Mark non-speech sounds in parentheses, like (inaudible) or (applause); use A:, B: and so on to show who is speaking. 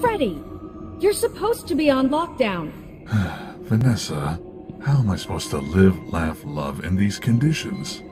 A: Freddy! You're supposed to be on lockdown. (sighs)
B: Vanessa, how am I supposed to live, laugh, love in these conditions?